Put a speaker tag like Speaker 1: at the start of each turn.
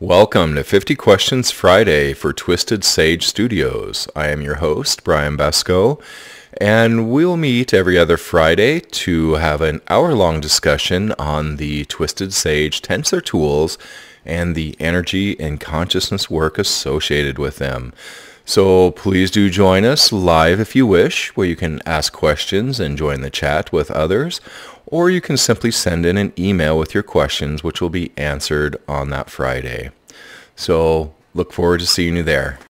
Speaker 1: Welcome to 50 Questions Friday for Twisted Sage Studios. I am your host, Brian Basco, and we'll meet every other Friday to have an hour-long discussion on the Twisted Sage tensor tools and the energy and consciousness work associated with them. So please do join us live if you wish, where you can ask questions and join the chat with others, or you can simply send in an email with your questions, which will be answered on that Friday. So look forward to seeing you there.